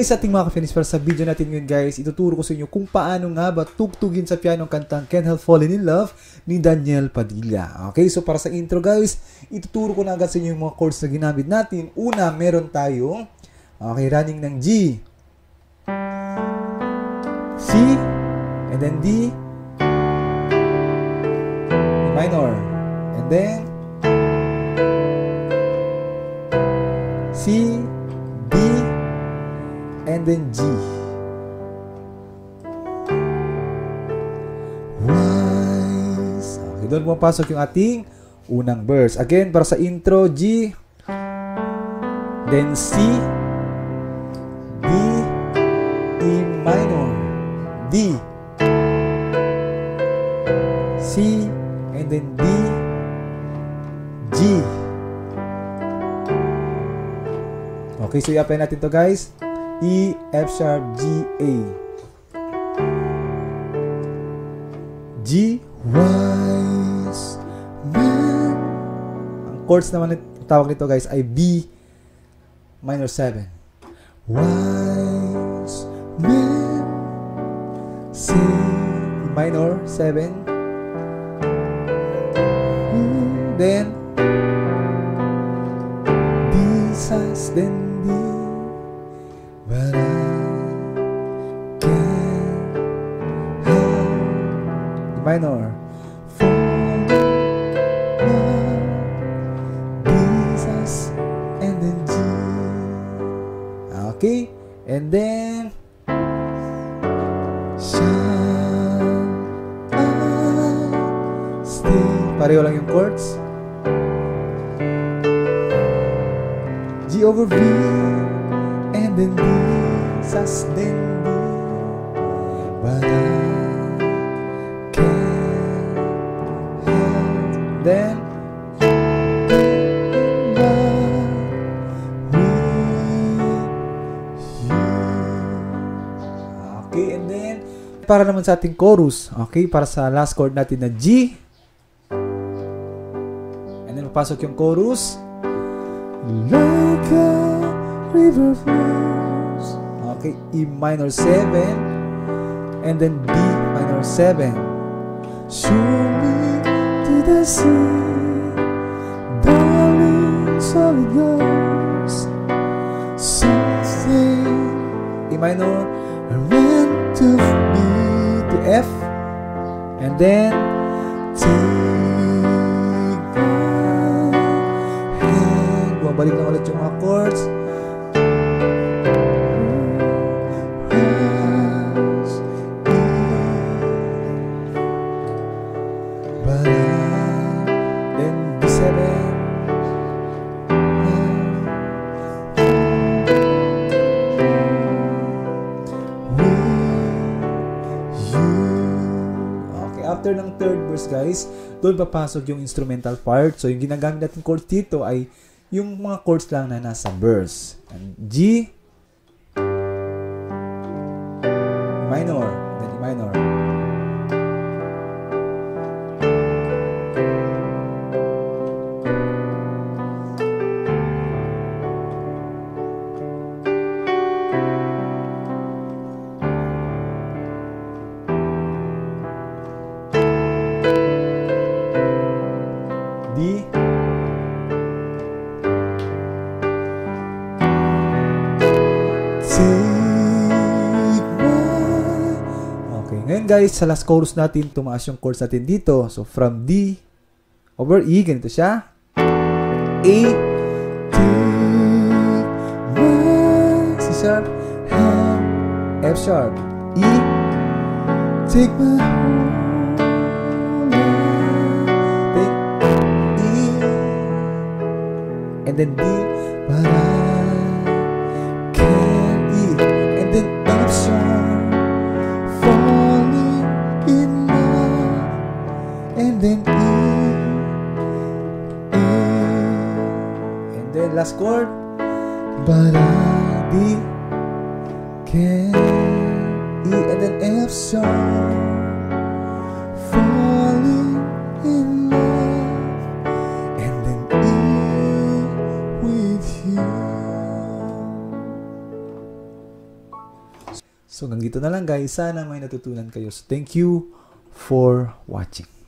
you. Hi sa ating mga ka-finish para sa video natin ngayon guys, ituturo ko sa inyo kung paano nga ba tugtugin sa piano ang kantang Can't Help Falling in Love ni Daniel Padilla. Okay, so para sa intro guys, ituturo ko na agad sa inyo yung mga chords na ginamit natin. Una, meron tayong okay, running ng G, C, and then D, minor, and then and then G. Wise. Okay, doon pumapasok yung ating unang verse. Again, para sa intro, G, then C, D, E minor, D, C, and then D, G. Okay, so i-apply natin to guys. E, F sharp, G, A. G, wise man. Ang chords naman nit- tawag nito guys ay B minor 7. Wise man. C minor 7. Mm, Then D sus then D. minor. And then G. Okay, and lang yung chords. G over V, and then D, sus, then. But then. Okay, and then para naman sa ating chorus, okay, para sa last chord natin na G. And then papasok yung chorus. Like a river flows. Okay, E minor 7 and then B minor 7. Show me to the sea, darling, so it goes. Something E minor, I went to B to F, and then take my hand. Bumabalik lang ulit yung mga chords. After ng third verse guys, doon papasok yung instrumental part. So yung ginagamit natin chords dito ay yung mga chords lang na nasa verse. And G, minor, then E minor. Ngayon guys, sa last chorus natin, tumaas yung chords natin dito. So, from D over E, ganito siya. A, my... C sharp, F sharp, E, take my life, take E, and then D, but then E, A, and then last chord, but I D, can E, and then F sharp, in love, and then E with you. So, hanggang dito na lang guys. Sana may natutunan kayo. So, thank you for watching.